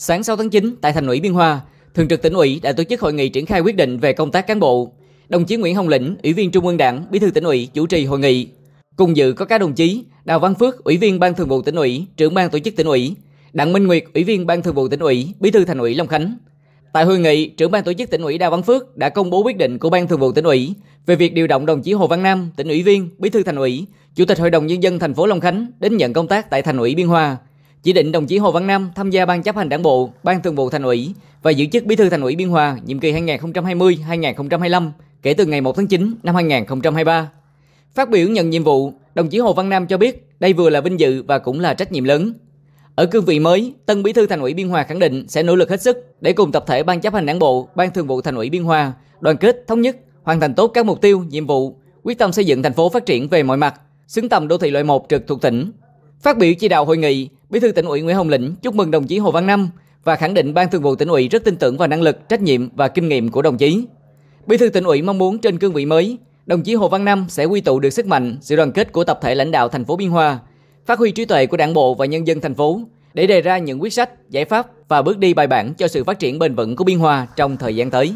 Sáng 6 tháng 9 tại Thành ủy Biên Hòa, Thường trực tỉnh ủy đã tổ chức hội nghị triển khai quyết định về công tác cán bộ. Đồng chí Nguyễn Hồng Lĩnh, Ủy viên Trung ương Đảng, Bí thư tỉnh ủy chủ trì hội nghị. Cùng dự có các đồng chí Đào Văn Phước, Ủy viên Ban Thường vụ tỉnh ủy, trưởng ban tổ chức tỉnh ủy, Đặng Minh Nguyệt, Ủy viên Ban Thường vụ tỉnh ủy, Bí thư Thành ủy Long Khánh. Tại hội nghị, trưởng ban tổ chức tỉnh ủy Đào Văn Phước đã công bố quyết định của Ban Thường vụ tỉnh ủy về việc điều động đồng chí Hồ Văn Nam, tỉnh ủy viên, Bí thư Thành ủy, Chủ tịch Hội đồng nhân dân thành phố Long Khánh đến nhận công tác tại Thành ủy Biên Hòa chỉ định đồng chí Hồ Văn Nam tham gia ban chấp hành đảng bộ, ban thường vụ thành ủy và giữ chức bí thư thành ủy Biên Hòa nhiệm kỳ 2020-2025 kể từ ngày 1 tháng 9 năm 2023. Phát biểu nhận nhiệm vụ, đồng chí Hồ Văn Nam cho biết đây vừa là vinh dự và cũng là trách nhiệm lớn. Ở cương vị mới, tân bí thư thành ủy Biên Hòa khẳng định sẽ nỗ lực hết sức để cùng tập thể ban chấp hành đảng bộ, ban thường vụ thành ủy Biên Hòa đoàn kết, thống nhất, hoàn thành tốt các mục tiêu, nhiệm vụ, quyết tâm xây dựng thành phố phát triển về mọi mặt, xứng tầm đô thị loại 1 trực thuộc tỉnh. Phát biểu chỉ đạo hội nghị, Bí thư tỉnh ủy Nguyễn Hồng Lĩnh chúc mừng đồng chí Hồ Văn Năm và khẳng định Ban Thường vụ tỉnh ủy rất tin tưởng vào năng lực, trách nhiệm và kinh nghiệm của đồng chí. Bí thư tỉnh ủy mong muốn trên cương vị mới, đồng chí Hồ Văn Năm sẽ quy tụ được sức mạnh, sự đoàn kết của tập thể lãnh đạo thành phố Biên Hòa, phát huy trí tuệ của Đảng bộ và nhân dân thành phố để đề ra những quyết sách, giải pháp và bước đi bài bản cho sự phát triển bền vững của Biên Hòa trong thời gian tới.